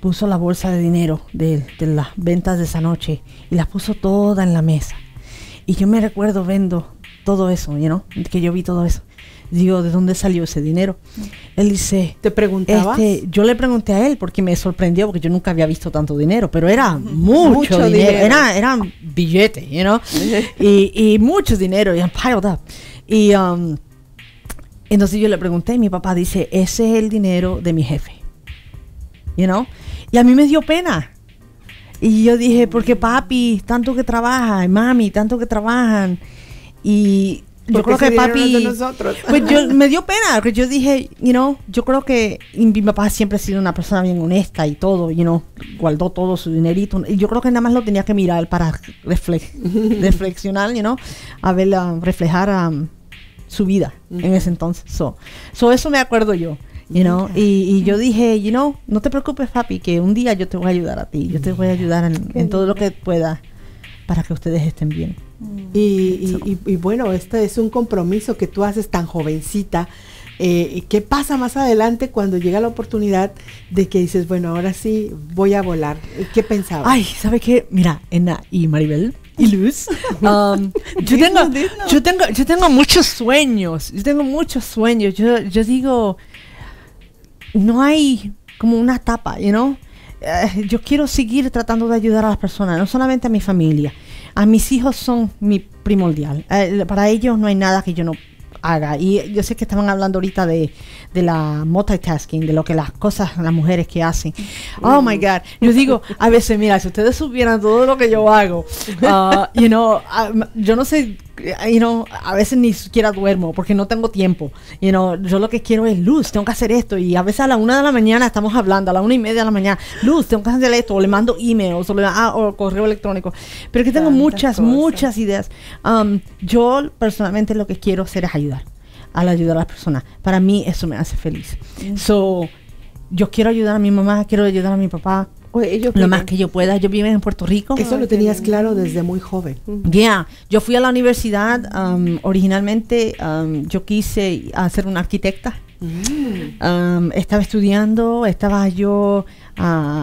puso la bolsa de dinero de, las ventas de esa noche y las puso toda en la mesa. Y yo me recuerdo viendo todo eso, you que yo vi todo eso. Digo, ¿de dónde salió ese dinero? Él dice, ¿te preguntaba? Este, yo le pregunté a él porque me sorprendió porque yo nunca había visto tanto dinero, pero era mucho, dinero. Era, eran billetes, you know? y, y mucho dinero, y piled up. Y um, entonces yo le pregunté, mi papá dice, ese es el dinero de mi jefe. You know? Y a mí me dio pena. Y yo dije, porque papi, tanto que trabaja, y mami, tanto que trabajan. Y yo creo que papi. Pues yo me dio pena, porque yo dije, you know, yo creo que mi papá siempre ha sido una persona bien honesta y todo, you know, guardó todo su dinerito. Y yo creo que nada más lo tenía que mirar para reflexionar, you know, a ver, reflejar um, su vida en ese entonces. So, so, eso me acuerdo yo. You know? y, yo dije, you know, no te preocupes, papi, que un día yo te voy a ayudar a ti. Yo te voy a ayudar en, todo lo que pueda para que ustedes estén bien. Y, y, bueno, este es un compromiso que tú haces tan jovencita. Eh, ¿Qué pasa más adelante cuando llega la oportunidad de que dices, bueno, ahora sí voy a volar? ¿Qué pensabas? Ay, ¿sabe qué? Mira, Ena y Maribel y Luz, um, yo, tengo, yo, tengo, yo tengo muchos sueños, yo tengo muchos sueños. Yo, yo digo, no hay como una etapa, you know? Eh, yo quiero seguir tratando de ayudar a las personas, no solamente a mi familia. A mis hijos son mi primordial. Eh, para ellos no hay nada que yo no haga. Y yo sé que estaban hablando ahorita de, de la multitasking, de lo que las cosas, las mujeres que hacen. Oh my God. Yo digo, a veces, mira, si ustedes supieran todo lo que yo hago, uh, you know, ah, yo no sé you know, a veces ni siquiera duermo porque no tengo tiempo. You know, yo lo que quiero es luz, tengo que hacer esto. Y a veces a la una de la mañana estamos hablando, a la una y media de la mañana, luz, tengo que hacer esto, o le mando emails, o, le, ah, o correo electrónico. Pero que tengo muchas, muchas ideas. Um, yo personalmente lo que quiero hacer es ayudar, al ayudar a las personas. Para mí eso me hace feliz. Mm. So, yo quiero ayudar a mi mamá, quiero ayudar a mi papá, lo más que yo pueda. Yo vivo en Puerto Rico. Eso lo tenías claro desde muy joven. Ya, yo fui a la universidad, um, originalmente um, yo quise ser una arquitecta. Mm. Um, estaba estudiando, estaba yo uh,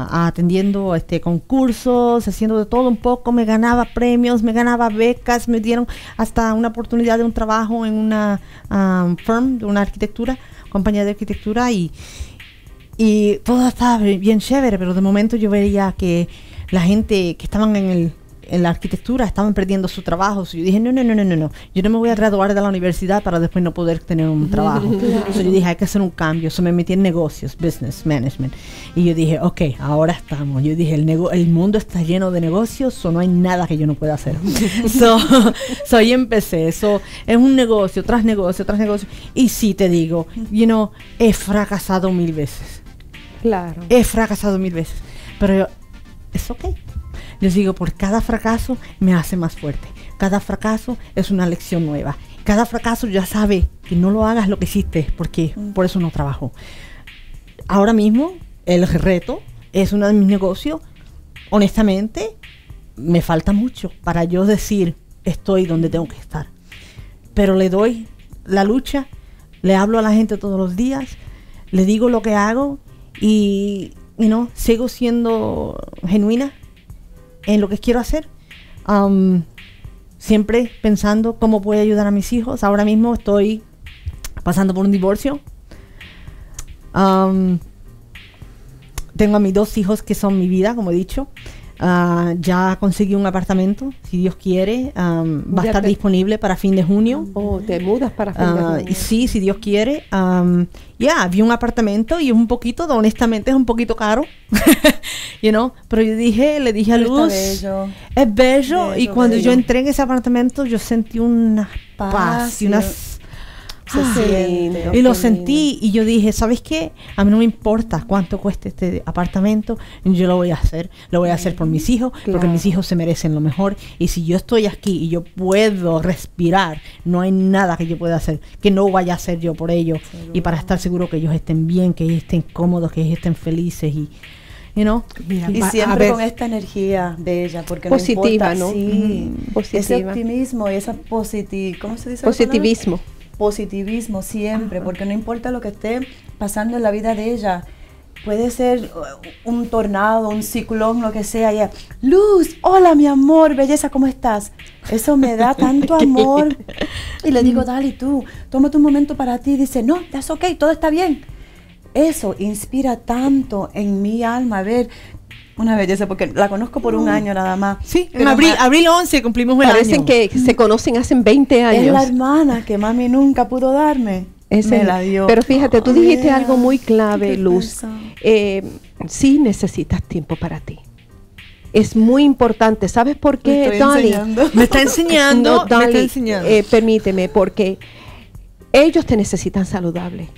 atendiendo este concursos, haciendo de todo un poco, me ganaba premios, me ganaba becas, me dieron hasta una oportunidad de un trabajo en una firm de una arquitectura, compañía de arquitectura y, y todo estaba bien chévere, pero de momento yo veía que la gente que estaban en, el, en la arquitectura estaban perdiendo su trabajo. yo dije, no, no, no, no, no, no. Yo no me voy a graduar de la universidad para después no poder tener un trabajo. Entonces yo dije, hay que hacer un cambio. Eso me metí en negocios, business management. Y yo dije, ok, ahora estamos. Yo dije, el, el mundo está lleno de negocios, o no hay nada que yo no pueda hacer. so, so ahí empecé. Eso es un negocio, tras negocio, tras negocio. Y sí te digo, you know, he fracasado mil veces Claro. He fracasado mil veces, pero es ok. Les digo, por cada fracaso me hace más fuerte. Cada fracaso es una lección nueva. Cada fracaso ya sabe que no lo hagas lo que hiciste, porque mm. por eso no trabajo. Ahora mismo, el reto es uno de mis negocios. Honestamente, me falta mucho para yo decir estoy donde tengo que estar. Pero le doy la lucha, le hablo a la gente todos los días, le digo lo que hago y, you sigo siendo genuina en lo que quiero hacer. Siempre pensando cómo puedo ayudar a mis hijos. Ahora mismo estoy pasando por un divorcio. Tengo a mis dos hijos que son mi vida, como he dicho. Ah, ya conseguí un apartamento, si Dios quiere, va a estar disponible para fin de junio. Oh, te mudas para fin de ah, junio. Sí, si Dios quiere. ya, vi un apartamento y es un poquito, honestamente, es un poquito caro, you know, pero yo dije, le dije a Luz, es bello, y cuando yo entré en ese apartamento yo sentí una paz, y una y lo sentí y yo dije, ¿sabes qué? A mí no me importa cuánto cueste este apartamento, yo lo voy a hacer, lo voy a hacer por mis hijos, porque mis hijos se merecen lo mejor. Y si yo estoy aquí y yo puedo respirar, no hay nada que yo pueda hacer que no vaya a hacer yo por ellos. Y para estar seguro que ellos estén bien, que ellos estén cómodos, que ellos estén felices y... You know? y siempre con esta energía bella, porque positiva, ¿no? Sí, ese optimismo y esa positivo, ¿cómo se dice? Positivismo positivismo siempre, porque no importa lo que esté pasando en la vida de ella, puede ser uh, un tornado, un ciclón, lo que sea. Y Luz, hola mi amor, belleza, ¿cómo estás? Eso me da tanto amor. Y le digo, dale tú, tómate un momento para ti. Dice, no, that's ok, todo está bien. Eso inspira tanto en mi alma ver una belleza, porque la conozco por un año nada más. Sí, en abril, abril 11 cumplimos un Parecen que se conocen hace 20 años. Es la hermana que mami nunca pudo darme. me la dio. Pero fíjate, tú dijiste algo muy clave, Luz. Eh, sí necesitas tiempo para ti. Es muy importante. ¿Sabes por qué, Me está enseñando. me está enseñando. Eh, permíteme, porque ellos te necesitan saludable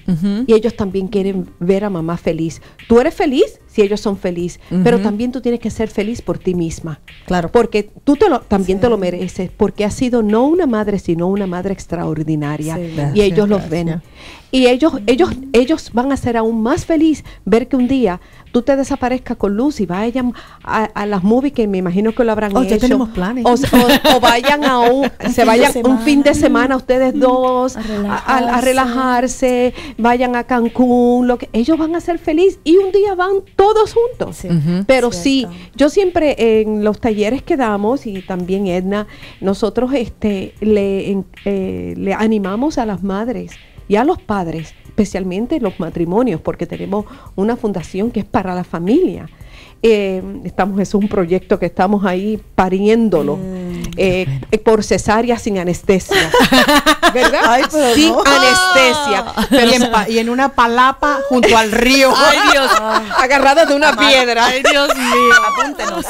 y ellos también quieren ver a mamá feliz. ¿Tú eres feliz? Si ellos son felices, pero también tú tienes que ser feliz por ti misma. Claro. Porque tú te lo, también te lo mereces, porque has sido no una madre, sino una madre extraordinaria. y ellos los ven. Y ellos, ellos, ellos van a ser aún más feliz ver que un día tú te desaparezcas con luz y vayan a, las movies que me imagino que lo habrán oh, hecho. Ya tenemos planes. O, vayan a un, se vayan un fin de semana ustedes dos a relajarse. vayan a Cancún, lo que ellos van a ser felices y un día van todos juntos. Pero sí, yo siempre en los talleres que damos y también Edna, nosotros este le, eh, le animamos a las madres y a los padres, especialmente los matrimonios, porque tenemos una fundación que es para la familia. Eh, estamos, es un proyecto que estamos ahí pariéndolo mm. eh, por cesárea sin anestesia. ¿Verdad? sin anestesia. y, en una palapa junto al río. Ay, Dios. Agarrada de una piedra. Ay, Dios mío. Apúntenos.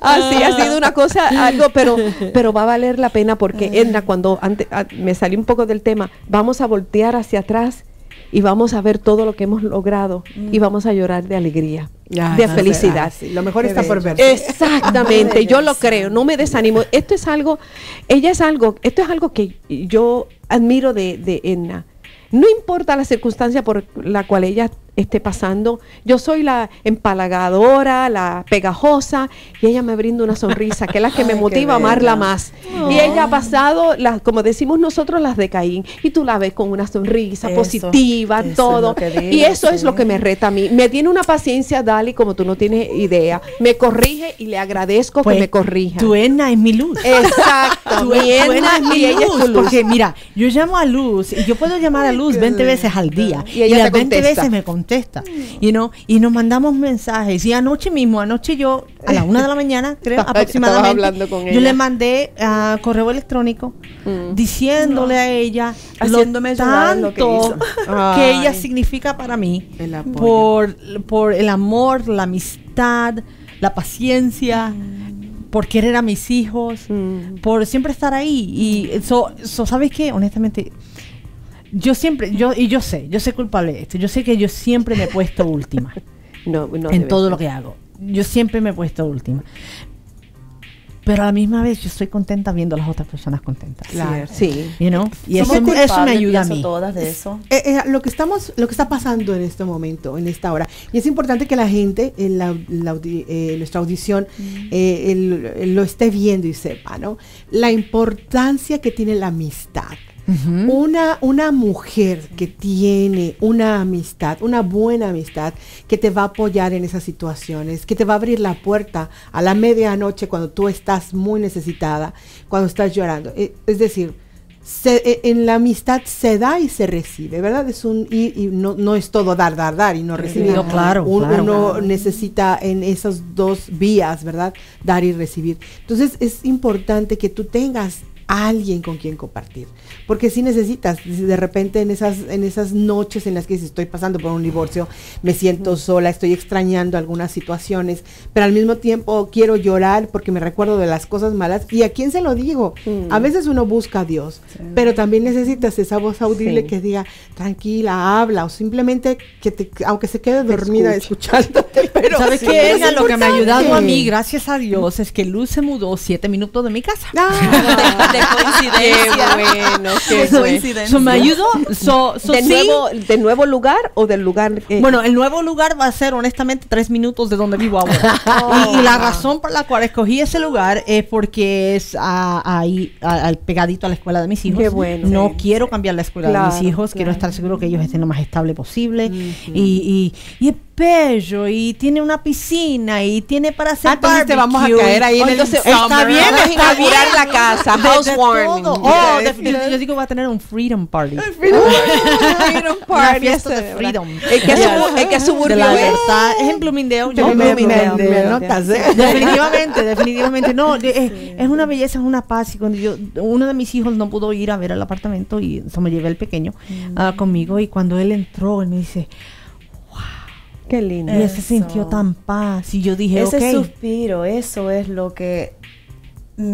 Así ha sido una cosa, algo, pero, pero va a valer la pena porque Edna, cuando antes, me salí un poco del tema, vamos a voltear hacia atrás y vamos a ver todo lo que hemos logrado y vamos a llorar de alegría, de felicidad. Lo mejor está por ver. Exactamente, yo lo creo, no me desanimo. Esto es algo, ella es algo, esto es algo que yo admiro de, de Enna. No importa la circunstancia por la cual ella esté pasando. Yo soy la empalagadora, la pegajosa, y ella me brinda una sonrisa, que es la que me motiva a amarla más. Y ella ha pasado, las, como decimos nosotros, las de Caín, y tú la ves con una sonrisa positiva, todo. y eso es lo que me reta a mí. Me tiene una paciencia, Dali, como tú no tienes idea. Me corrige y le agradezco que pues, me corrija. Tu Enna es mi luz. Exacto. tu, es mi luz, Porque mira, yo llamo a Luz, y yo puedo llamar a Luz 20 veces al día. Y, ella las 20 veces me contesta contesta. You know, y nos mandamos mensajes. Y anoche mismo, anoche yo, a la una de la mañana, creo, aproximadamente, yo le mandé uh, correo electrónico mm. diciéndole a ella Haciéndome lo tanto que, ella significa para mí por, por el amor, la amistad, la paciencia. Mm. por querer a mis hijos, mm. por siempre estar ahí. Y eso, ¿sabes qué? Honestamente, yo siempre, yo, y yo sé, yo sé culpable de esto, yo sé que yo siempre me he puesto última no, no en todo lo que hago. Yo siempre me he puesto última. Pero a la misma vez yo estoy contenta viendo a las otras personas contentas. Claro, sí. You know? Y eso, eso, me ayuda a mí. Todas de eso. Eh, eh, lo que estamos, lo que está pasando en este momento, en esta hora, y es importante que la gente en la, eh, nuestra audición lo esté viendo y sepa, ¿no? La importancia que tiene la amistad una, una mujer que tiene una amistad, una buena amistad, que te va a apoyar en esas situaciones, que te va a abrir la puerta a la medianoche cuando tú estás muy necesitada, cuando estás llorando. Eh, es decir, eh, en la amistad se da y se recibe, ¿verdad? Es un y, no, no, es todo dar, dar, dar y no recibir. claro, uno necesita en esas dos vías, ¿verdad? Dar y recibir. Entonces es importante que tú tengas alguien con quien compartir. Porque si necesitas, de repente en esas, en esas noches en las que estoy pasando por un divorcio, me siento sola, estoy extrañando algunas situaciones, pero al mismo tiempo quiero llorar porque me recuerdo de las cosas malas. ¿Y a quién se lo digo? A veces uno busca a Dios, pero también necesitas esa voz audible que diga, tranquila, habla, o simplemente que te, aunque se quede dormida escuchándote. Pero ¿Sabes qué? lo que me ha ayudado a mí, gracias a Dios, es que Luz se mudó siete minutos de mi casa. Ah. de coincidencia. Qué bueno, qué coincidencia. me ayudó. ¿De, nuevo, ¿De nuevo lugar o del lugar? Bueno, el nuevo lugar va a ser honestamente tres minutos de donde vivo ahora. y, la razón por la cual escogí ese lugar es porque es ahí al pegadito a la escuela de mis hijos. Qué bueno. No quiero cambiar la escuela de mis hijos, quiero estar seguro que ellos estén lo más estable posible. y, y, y bello y tiene una piscina y tiene para hacer ah, entonces te vamos a caer ahí en el está bien está bien. la casa housewarming. oh definitivamente yo digo va a tener un freedom party. Freedom, freedom party fiesta de freedom. Es que es que suburbio es en Bloomingdale yo Bloomingdale definitivamente definitivamente. No es una belleza es una paz. Y cuando yo uno de mis hijos no pudo ir a ver el apartamento y eso me llevé el pequeño ah, conmigo y cuando él entró él me dice Qué lindo. Y se sintió tan paz. Y yo dije, Ese suspiro, eso es lo que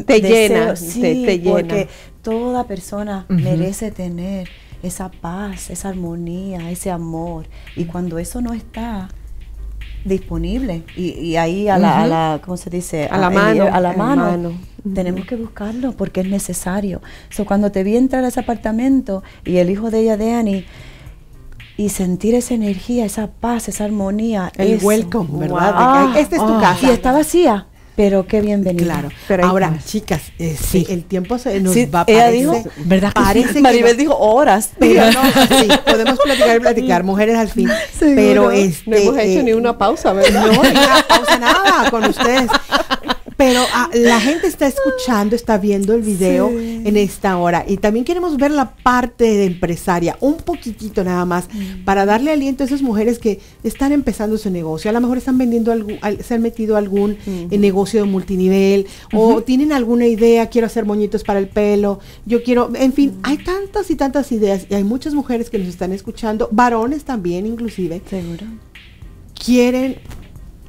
te llena. Sí, te, llena. porque toda persona merece tener esa paz, esa armonía, ese amor. Y cuando eso no está, disponible y, ahí a la, a la, ¿cómo se dice? A, la mano. A la mano. Tenemos que buscarlo porque es necesario. So, cuando te vi entrar a ese apartamento y el hijo de ella, de Annie, y sentir esa energía, esa paz, esa armonía. El welcome, ¿verdad? Esta es tu ah. casa. Y está vacía. Pero qué bienvenido. Claro. Pero Ahora, chicas, eh, sí. el tiempo se nos va a Ella dijo, ¿verdad? Parece Maribel dijo horas. Pero no, sí, podemos platicar y platicar, mujeres al fin. Pero este, no hemos hecho ni una pausa, ¿verdad? No, ni una pausa, nada con ustedes. Pero ah, la gente está escuchando, está viendo el video en esta hora. Y también queremos ver la parte de empresaria, un poquitito nada más, mm. para darle aliento a esas mujeres que están empezando su negocio. A lo mejor están vendiendo, algo, se han metido algún mm. negocio de multinivel o tienen alguna idea, quiero hacer moñitos para el pelo, yo quiero, en fin, hay tantas y tantas ideas y hay muchas mujeres que nos están escuchando, varones también inclusive. Seguro. Quieren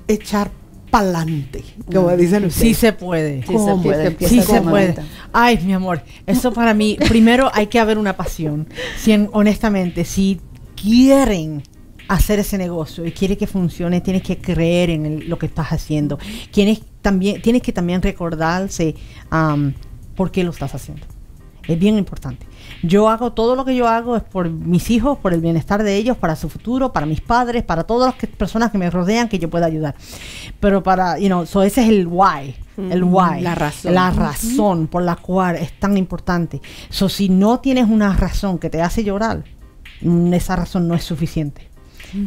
echar pa'lante, como dicen ustedes. Sí se puede. Sí se puede. Sí se puede. Ay, mi amor, eso para mí, primero hay que haber una pasión. Si honestamente, si quieren hacer ese negocio y quiere que funcione, tienes que creer en lo que estás haciendo. Tienes, también, tienes que también recordarse por qué lo estás haciendo. Es bien importante. Yo hago todo lo que yo hago es por mis hijos, por el bienestar de ellos, para su futuro, para mis padres, para todas las personas que me rodean que yo pueda ayudar. Pero para, you know, so ese es el why, el why, la razón, la razón por la cual es tan importante. So si no tienes una razón que te hace llorar, mm, esa razón no es suficiente.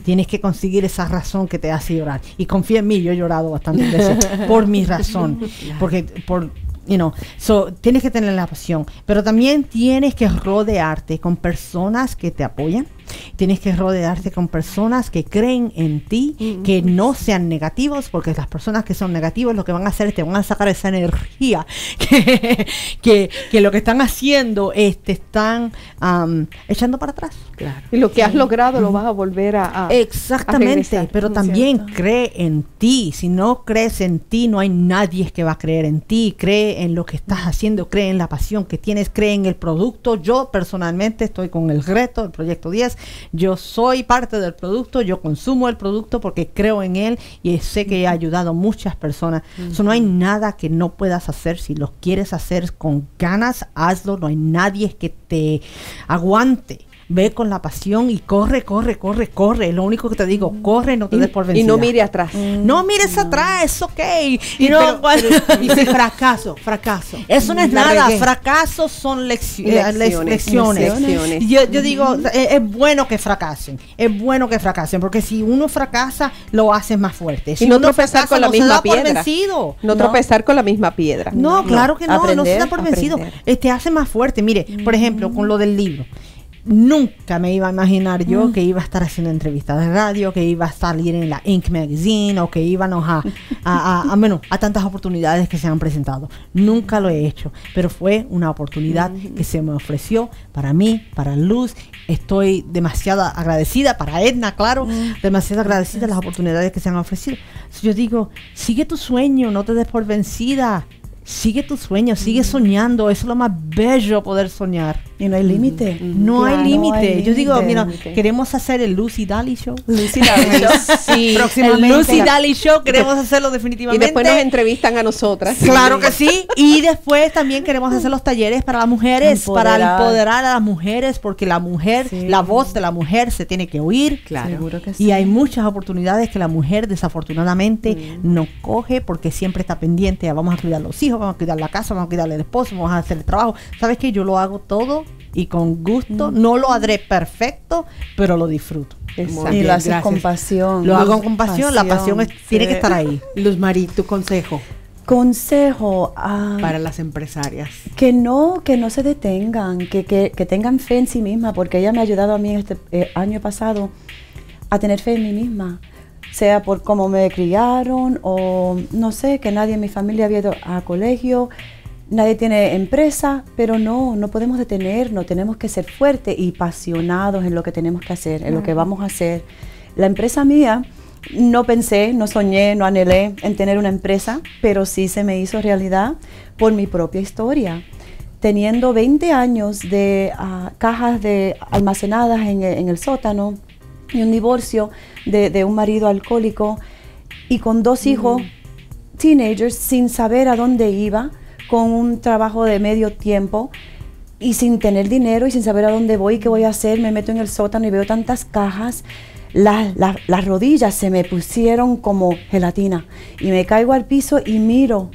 Tienes que conseguir esa razón que te hace llorar. Y confía en mí, yo he llorado bastantes veces por mi razón. Porque por, you know, so, tienes que tener la pasión, pero también tienes que rodearte con personas que te apoyan, Tienes que rodearte con personas que creen en ti, que no sean negativos, porque las personas que son negativas lo que van a hacer es te van a sacar esa energía que, que, lo que están haciendo es te están echando para atrás. Y lo que has logrado lo vas a volver a... Exactamente, pero también cree en ti. Si no crees en ti, no hay nadie que va a creer en ti. Cree en lo que estás haciendo, cree en la pasión que tienes, cree en el producto. Yo personalmente estoy con el reto, el proyecto 10 yo soy parte del producto, yo consumo el producto porque creo en él y sé que he ayudado a muchas personas. Eso no hay nada que no puedas hacer. Si lo quieres hacer con ganas, hazlo. No hay nadie que te aguante ve con la pasión y corre, corre, corre, corre. Lo único que te digo, corre, no te des por vencida. Y no mire atrás. no mires atrás, es ok. Y, no, dice fracaso, fracaso. Eso no es nada, fracasos son lecciones. lecciones. Yo, yo digo, es, bueno que fracasen, es bueno que fracasen, porque si uno fracasa, lo hace más fuerte. Si y no tropezar con la misma piedra. No, tropezar con la misma piedra. No, claro que no, no se da por vencido. Te hace más fuerte. Mire, por ejemplo, con lo del libro nunca me iba a imaginar yo mm. que iba a estar haciendo entrevistas de radio, que iba a salir en la Inc. Magazine o que íbamos a, a, a, bueno, a tantas oportunidades que se han presentado. Nunca lo he hecho, pero fue una oportunidad que se me ofreció para mí, para Luz. Estoy demasiado agradecida, para Edna, claro, mm. demasiado agradecida las oportunidades que se han ofrecido. Yo digo, sigue tu sueño, no te des por vencida sigue tu sueño, sigue mm. soñando, eso es lo más bello poder soñar. Y no hay límite. No, hay límite. Yo digo, mira, queremos hacer el Lucy Daly Show. Lucy Daly Show. sí, próximamente. El Lucy Daly Show, queremos hacerlo definitivamente. Y después nos entrevistan a nosotras. Claro que sí. Y después también queremos hacer los talleres para las mujeres, para empoderar a las mujeres, porque la mujer, la voz de la mujer se tiene que oír. Claro. Seguro que sí. Y hay muchas oportunidades que la mujer desafortunadamente mm. no coge porque siempre está pendiente, vamos a cuidar los hijos vamos a cuidar la casa, vamos a cuidar el esposo, vamos a hacer el trabajo. ¿Sabes que Yo lo hago todo y con gusto. Mm. No lo haré perfecto, pero lo disfruto. Y lo haces con pasión. Lo hago con pasión, la pasión tiene que estar ahí. Luz Marí, tu consejo. Consejo para las empresarias. Que no, que no se detengan, que, que, que, tengan fe en sí misma, porque ella me ha ayudado a mí este eh, año pasado a tener fe en mí misma sea por cómo me criaron o no sé, que nadie en mi familia había ido a colegio, nadie tiene empresa, pero no, no podemos detenernos, tenemos que ser fuertes y apasionados en lo que tenemos que hacer, en lo que vamos a hacer. La empresa mía, no pensé, no soñé, no anhelé en tener una empresa, pero sí se me hizo realidad por mi propia historia. Teniendo 20 años de ah, cajas de almacenadas en, en el sótano, y un divorcio de, un marido alcohólico, y con dos hijos teenagers sin saber a dónde iba, con un trabajo de medio tiempo y sin tener dinero y sin saber a dónde voy, qué voy a hacer, me meto en el sótano y veo tantas cajas. las rodillas se me pusieron como gelatina y me caigo al piso y miro.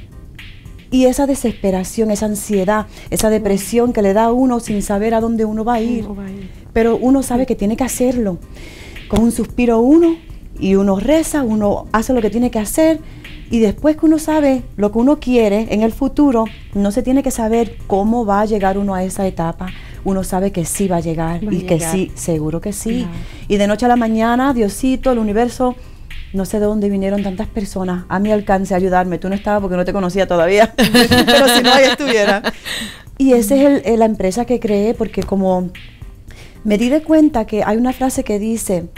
Y esa desesperación, esa ansiedad, esa depresión que le da a uno sin saber a dónde uno va a ir. Pero uno sabe que tiene que hacerlo. Con un suspiro uno y uno reza, uno hace lo que tiene que hacer y después que uno sabe lo que uno quiere en el futuro, no se tiene que saber cómo va a llegar uno a esa etapa. Uno sabe que sí va a llegar y que sí, seguro que sí. Y de noche a la mañana, Diosito, el universo, no sé de dónde vinieron tantas personas a mi alcance a ayudarme. Tú no estabas porque no te conocía todavía, pero si no, ahí estuviera. Y esa es la empresa que creé porque como me di de cuenta que hay una frase que dice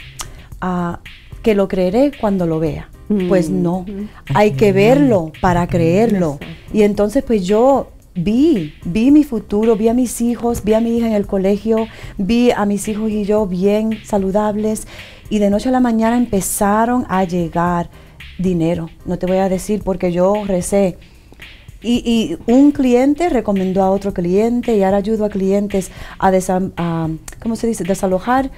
ah, que lo creeré cuando lo vea. Pues no, hay que verlo para creerlo. Y entonces pues yo vi, vi mi futuro, vi a mis hijos, vi a mi hija en el colegio, vi a mis hijos y yo bien saludables y de noche a la mañana empezaron a llegar dinero. No te voy a decir porque yo recé y, un cliente recomendó a otro cliente y ahora ayudo a clientes a, ¿cómo se dice? desalojar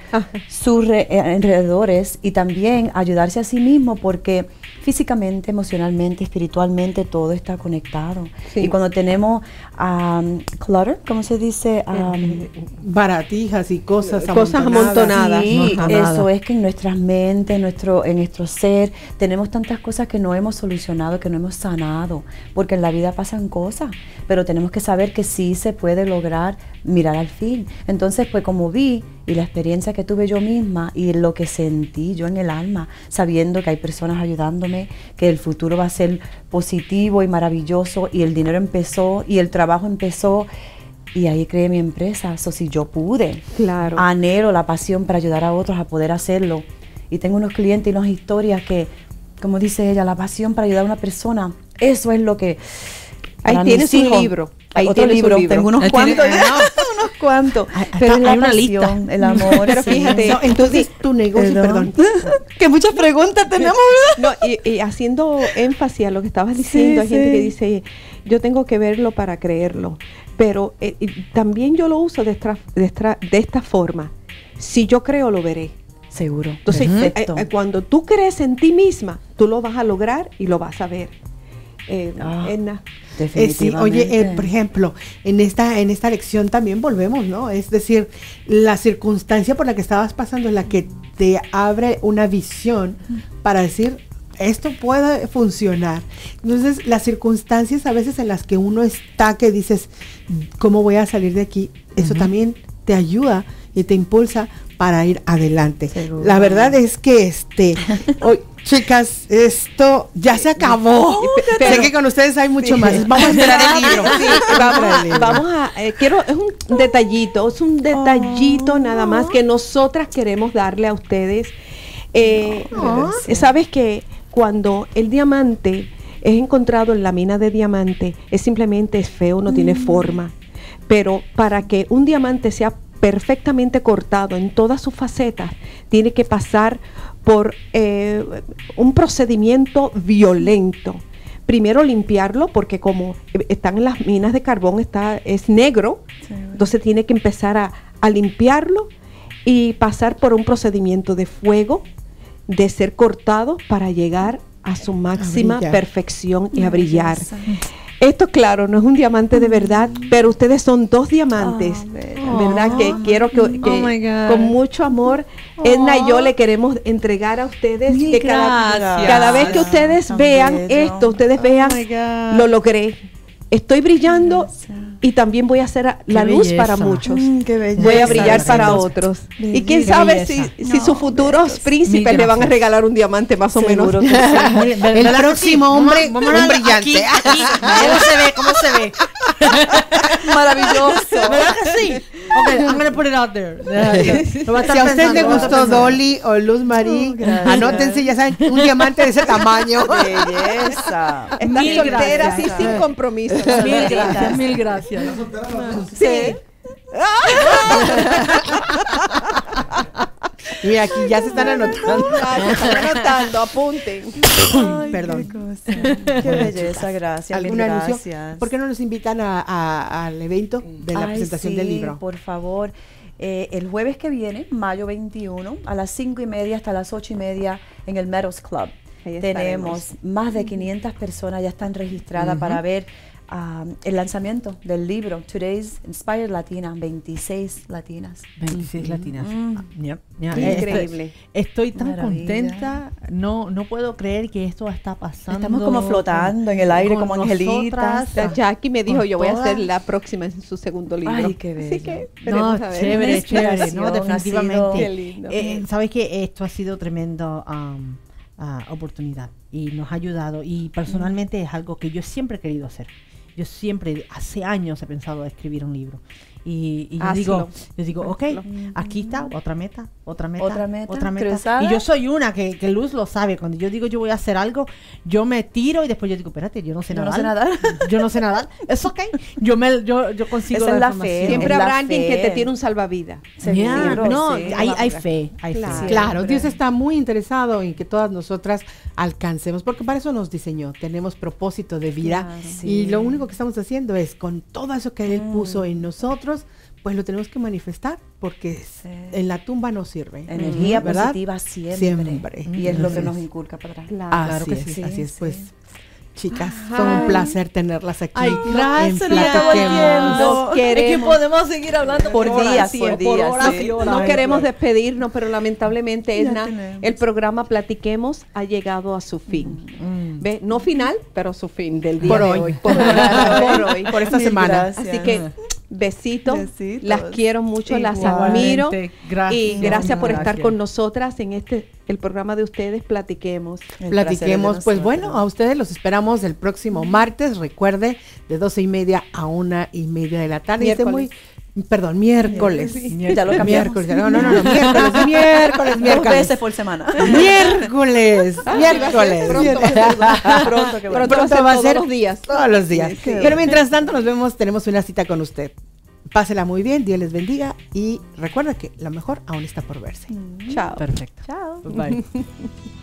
sus eh, alrededores y también ayudarse a sí mismo porque físicamente, emocionalmente, espiritualmente, todo está conectado. Y cuando tenemos um, clutter, ¿cómo se dice? Um, Baratijas y cosas amontonadas. amontonadas. Sí, eso es que en nuestras mentes, en nuestro, en nuestro ser, tenemos tantas cosas que no hemos solucionado, que no hemos sanado, porque en la vida pasan cosas, pero tenemos que saber que sí se puede lograr mirar al fin. Entonces, pues como vi y la experiencia que tuve yo misma y lo que sentí yo en el alma, sabiendo que hay personas ayudándome, que el futuro va a ser positivo y maravilloso y el dinero empezó y el trabajo empezó. Y ahí creé mi empresa. Eso si yo pude. Claro. Anhelo la pasión para ayudar a otros a poder hacerlo. Y tengo unos clientes y unas historias que, como dice ella, la pasión para ayudar a una persona, eso es lo que Ahí tienes un libro. Ahí otro libro. Tengo unos cuantos. unos cuantos. Pero hay una lista. El amor. Pero fíjate. entonces tu negocio, perdón. que muchas preguntas tenemos, No, y, haciendo énfasis a lo que estabas diciendo, hay gente que dice, yo tengo que verlo para creerlo. Pero eh, también yo lo uso de esta, de, esta, forma. Si yo creo, lo veré. Seguro. Entonces, eh, eh, cuando tú crees en ti misma, tú lo vas a lograr y lo vas a ver. Eh, ah. Eh, oye, eh, por ejemplo, en esta, en esta lección también volvemos, ¿no? Es decir, la circunstancia por la que estabas pasando es la que te abre una visión para decir, esto puede funcionar. Entonces, las circunstancias a veces en las que uno está, que dices, ¿cómo voy a salir de aquí? Eso también te ayuda y te impulsa para ir adelante. La verdad es que este hoy, chicas, esto ya se acabó. sé que con ustedes hay mucho más. Vamos a esperar el libro. vamos, a, eh, quiero, es un detallito, es un detallito oh. nada más que nosotras queremos darle a ustedes. Eh, Sabes que cuando el diamante es encontrado en la mina de diamante, es simplemente es feo, no tiene mm. forma. Pero para que un diamante sea perfectamente cortado en todas sus facetas, tiene que pasar por eh, un procedimiento violento. Primero limpiarlo, porque como están en las minas de carbón, está, es negro, entonces tiene que empezar a, a limpiarlo y pasar por un procedimiento de fuego, de ser cortado para llegar a su máxima perfección y a brillar. Esto, claro, no es un diamante de verdad, pero ustedes son dos diamantes, ah, ¿verdad? Que quiero que, oh con mucho amor, Edna y yo le queremos entregar a ustedes que cada, vez que ustedes vean esto, ustedes oh vean, lo logré. Estoy brillando y también voy a hacer la luz para muchos. Mm, voy a brillar para otros. y quién sabe si, si sus futuros príncipes le van a regalar un diamante más o menos. El próximo hombre, un brillante. ¿Cómo se ve? ¿Cómo se ve? Maravilloso. ¿Verdad que sí? Ok, I'm gonna put it out there. si a usted le gustó Dolly o Luz Marie, oh, anótense, ya saben, un diamante de ese tamaño. Belleza. Mil solteras y sin compromiso. Mil gracias. Mil gracias. Sí. Mira, aquí ya se están anotando. se están anotando, apunten. Perdón. Qué, belleza, gracias. ¿Algún anuncio? ¿Por qué no nos invitan al evento de la presentación del libro? Por favor. Eh, el jueves que viene, mayo 21, a las 5 y media hasta las 8 y media en el Meadows Club. Tenemos más de 500 personas ya están registradas para ver el lanzamiento del libro Today's Inspired Latina, 26 latinas. 26 latinas. Mm. Increíble. Estoy, tan contenta, no, no puedo creer que esto está pasando. Estamos como flotando en el aire como angelitas. Jackie me dijo, yo voy a ser la próxima en su segundo libro. Ay, qué bello. Así que no, chévere, chévere, no, definitivamente. Qué lindo. Eh, Sabes que esto ha sido tremendo um, uh, oportunidad y nos ha ayudado y personalmente es algo que yo siempre he querido hacer. Yo siempre, hace años he pensado escribir un libro. Y, yo, digo, yo digo, ok, aquí está otra meta, otra meta, otra meta. Otra meta. Y yo soy una que, que, Luz lo sabe. Cuando yo digo yo voy a hacer algo, yo me tiro y después yo digo, espérate, yo no sé nadar. No sé nadar. yo no sé nadar. Es ok. Yo, me, yo, yo consigo la, fe. Siempre habrá alguien que te tiene un salvavidas. no, hay, hay, fe. Hay claro, fe. claro, Dios está muy interesado en que todas nosotras alcancemos, porque para eso nos diseñó. Tenemos propósito de vida. y lo único que estamos haciendo es con todo eso que Él mm. puso en nosotros, pues lo tenemos que manifestar porque en la tumba no sirve. Energía positiva siempre. Y es lo que nos inculca para atrás. Claro, que sí. Así es, pues. Chicas, son un placer tenerlas aquí. Ay, gracias, no Es que podemos seguir hablando por, días, por días. no, queremos despedirnos, pero lamentablemente, Edna, el programa Platiquemos ha llegado a su fin. Mm. ¿Ve? No final, pero su fin del día por de hoy. Por, hoy, por, esta semana. Así que besitos. Las quiero mucho, las admiro. y gracias por estar con nosotras en este el programa de ustedes. Platiquemos. Platiquemos. Pues bueno, a ustedes los esperamos el próximo martes. Recuerde, de doce y media a una y media de la tarde. Miércoles. muy Perdón, miércoles. Ya lo Miércoles. No, no, no, no, miércoles, miércoles, miércoles. Dos veces por semana. Miércoles, miércoles. Pronto, pronto, que pronto, pronto va a ser todos los días. Todos los días. Pero mientras tanto nos vemos, tenemos una cita con usted. Pásela muy bien, Dios les bendiga y recuerda que lo mejor aún está por verse. Chao. Perfecto. Chao. Bye.